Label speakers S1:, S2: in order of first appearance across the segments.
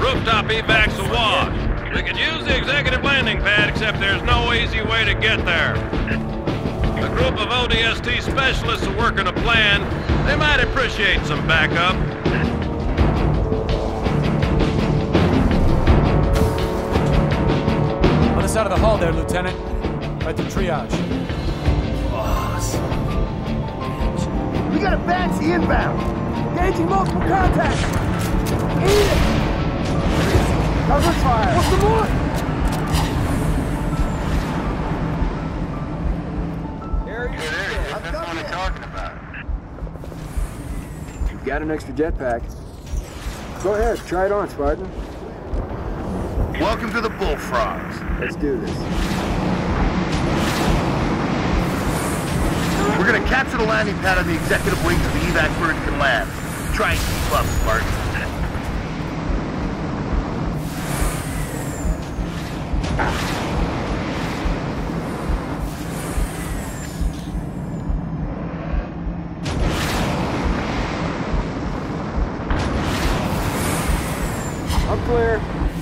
S1: rooftop evac's awash. We could use the executive landing pad, except there's no easy way to get there. A group of ODST specialists are working a plan. They might appreciate some backup.
S2: Other side of the hall there, Lieutenant. Right to triage.
S3: We got a fancy inbound. Engaging multiple contacts. Eat it. Cover fire. What's the more?
S4: There he is.
S3: That's what I'm
S4: talking about.
S3: You've got an extra jetpack. Go ahead, try it on, Spartan.
S4: Welcome to the Bullfrogs.
S3: Let's do this.
S4: We're gonna capture the landing pad on the executive wing so the evac bird can land. Try and keep up, Spartan.
S3: I'm clear.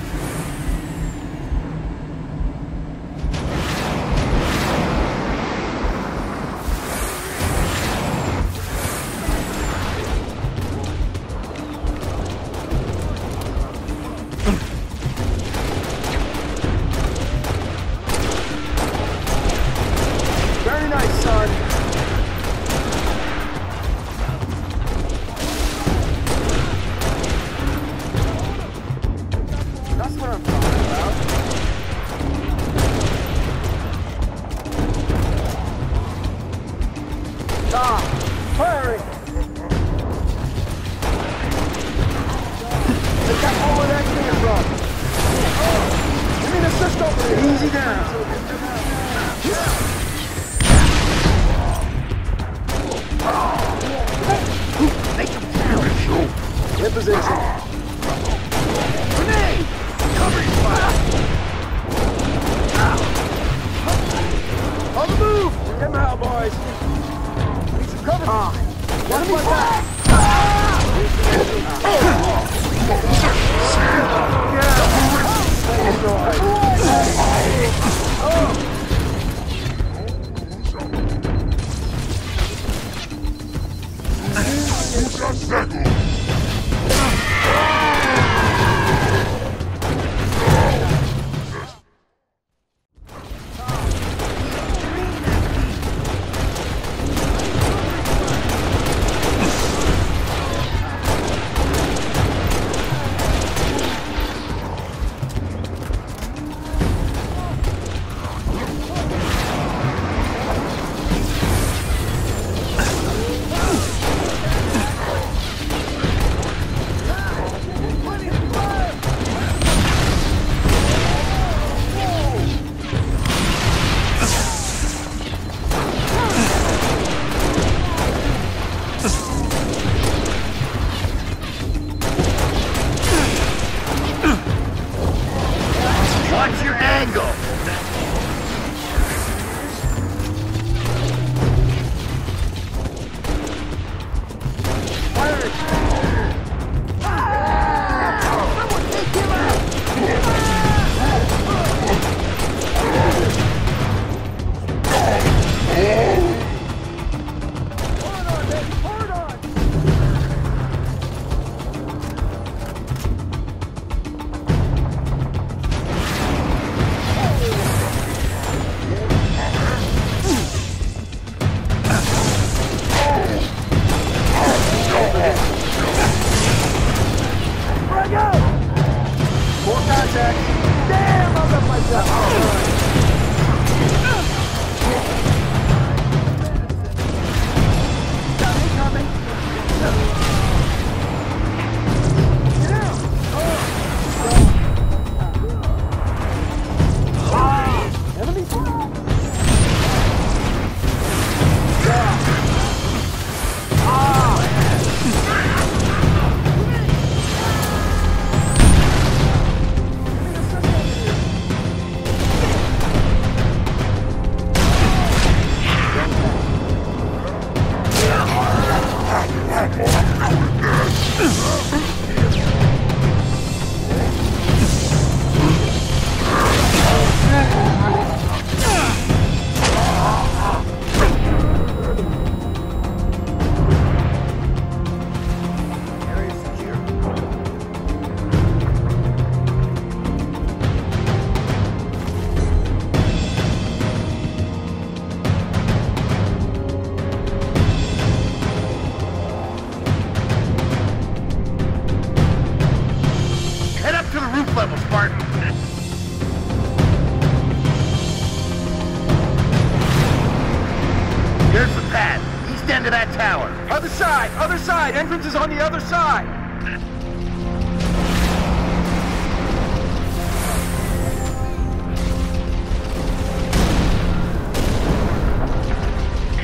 S4: End that tower.
S3: Other side, other side. Entrance is on the other side.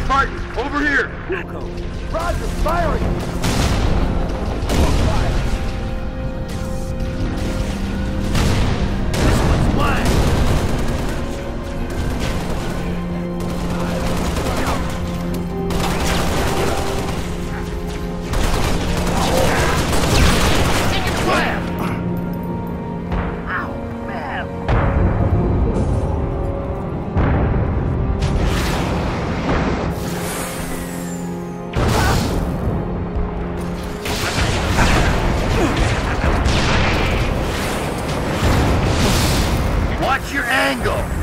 S4: Martin, over here.
S3: Roger, firing.
S4: Your angle.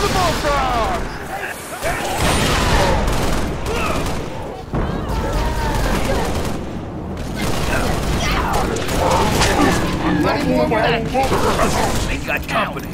S4: The bullfrogs! They got company.